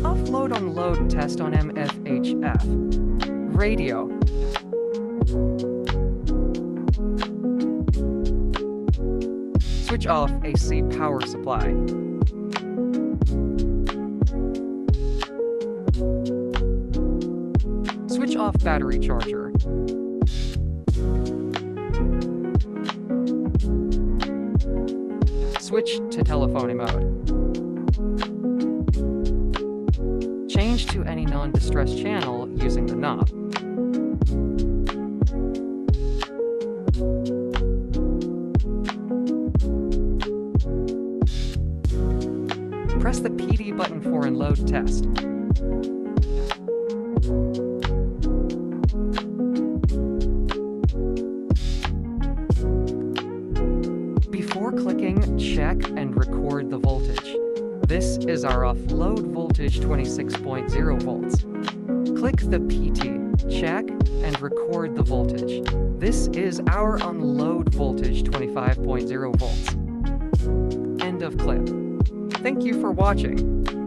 Offload on load test on MFHF. Radio. Switch off AC power supply. Switch off battery charger. Switch to telephony mode. Change to any non-distress channel using the knob. Press the PT button for on load test. Before clicking, check and record the voltage. This is our offload voltage 26.0 volts. Click the PT, check, and record the voltage. This is our on load voltage 25.0 volts. End of clip. Thank you for watching.